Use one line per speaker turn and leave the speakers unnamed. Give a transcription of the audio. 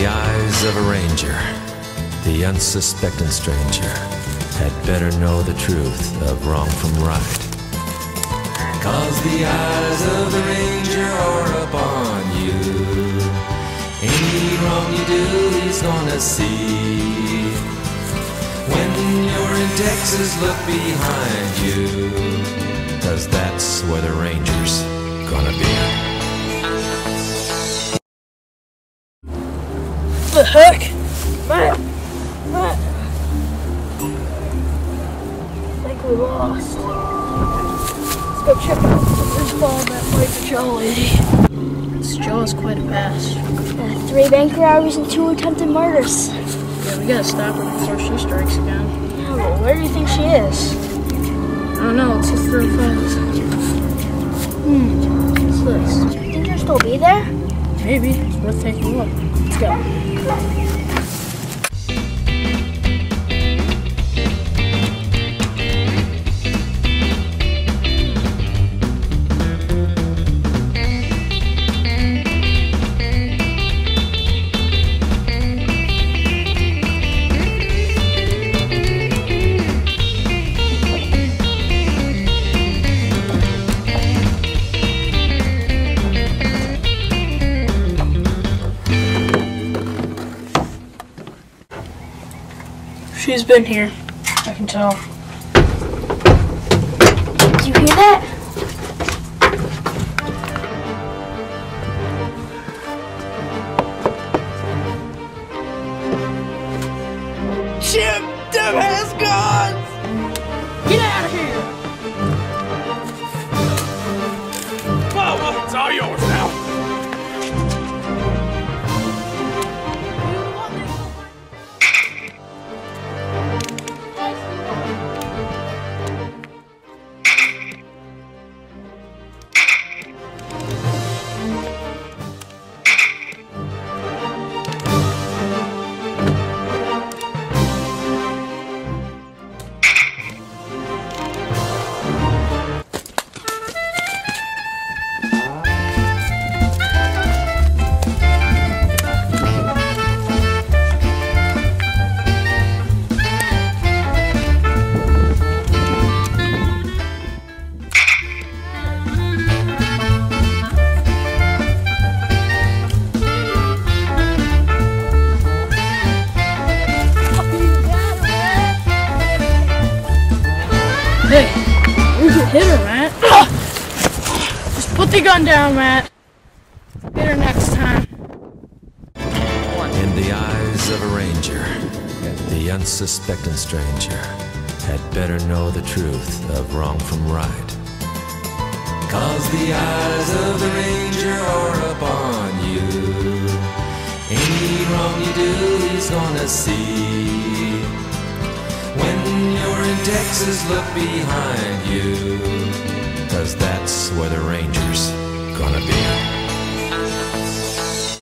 the eyes of a ranger, the unsuspecting stranger had better know the truth of wrong from right. Cause the eyes of the ranger are upon you. Any wrong you do, he's gonna see. When you're in Texas, look behind you. Cause that's where the ranger's gonna be.
The heck? Matt! Matt! I think we lost. Let's go check out this ball that the Joe lady. This Joe is quite a pass.
Uh, three bank robberies and two attempted murders.
Yeah, we gotta stop her before she strikes again.
Yeah, well, where do you think she is?
I don't know, let's just throw fast. Hmm, what's this?
Do you think she'll still be there?
Maybe. Worth taking a look. Let's go. She's been here. I can tell.
Did you hear that?
Chip, Deb has gone!
Get out of here!
Well, well, it's all yours
put the gun down, Matt. Get her next time.
In the eyes of a ranger, the unsuspecting stranger had better know the truth of wrong from right. Cause the eyes of the ranger are upon you. Any wrong you do, he's gonna see. When you're in Texas, look behind you. Cause that's where the ranger's gonna be.